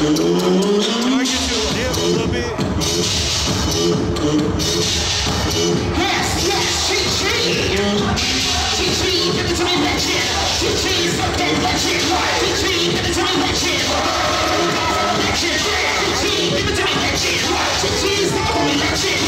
give it to me, that shit. Give it to me, that shit.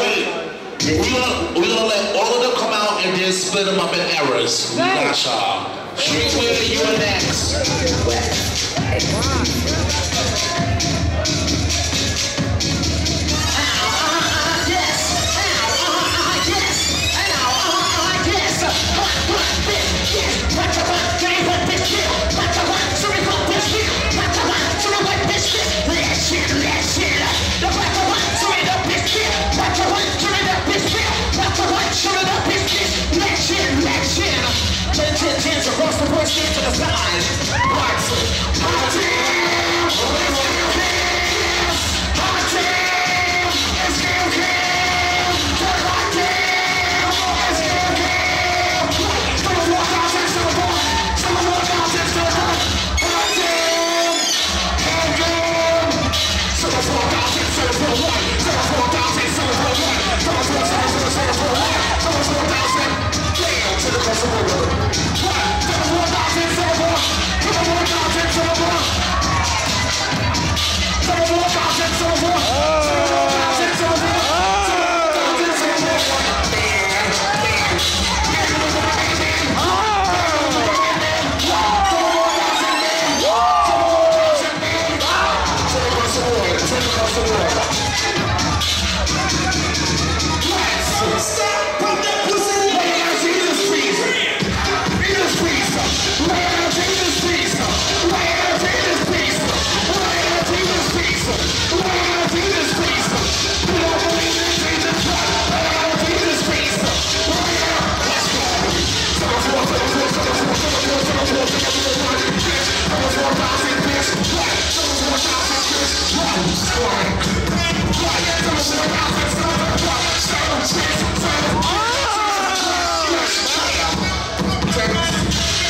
wait. We're gonna, we're gonna let all of them come out and then split them up in errors. We got y'all. Streetwear, you're next. Across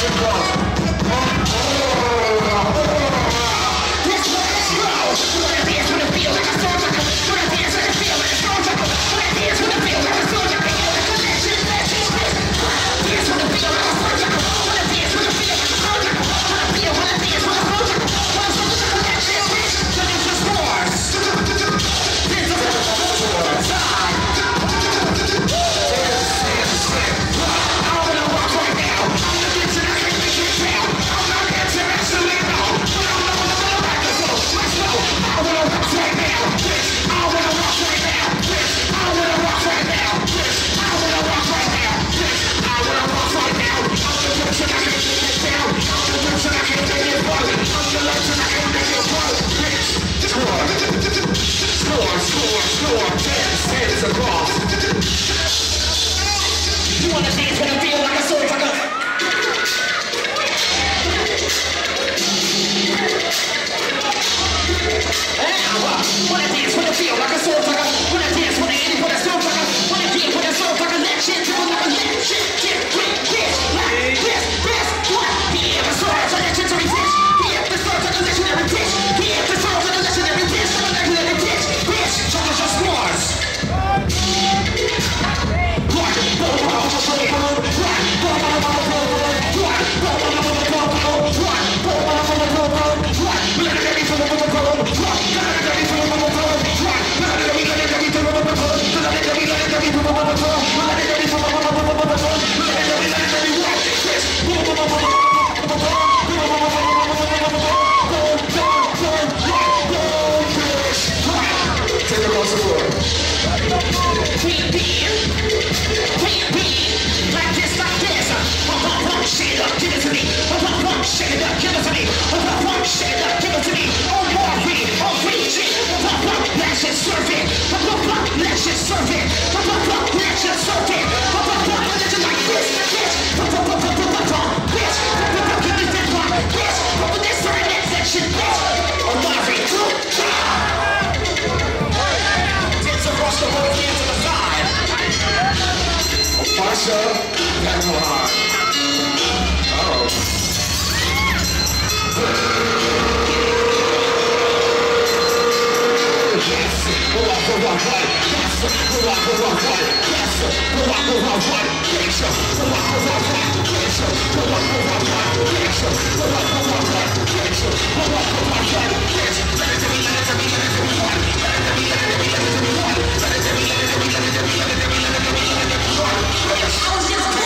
Chicago. Sasha Cameron. Oh. Yes, we're off, we're off, right. Yes, we're off, we're off, right. Yes, we're off, we're off, right. Yes, we're off, we're off, right. Yes, we're off, we're off, right. Yes, we're off, we're off, right. Yes, we're off, we're off, right. Yes, How's your